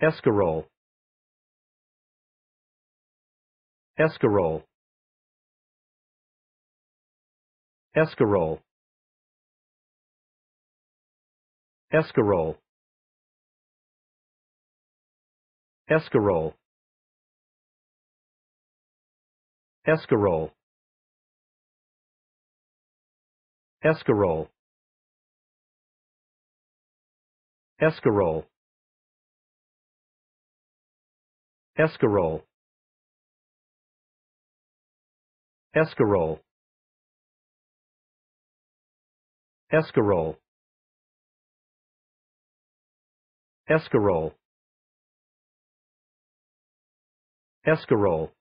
Escarole. Escarole. Escarole. Escarole. Escarole. Escarole. Escarole. Escarole. Escarole. Escarole. Escarole. Escarole. Escarole.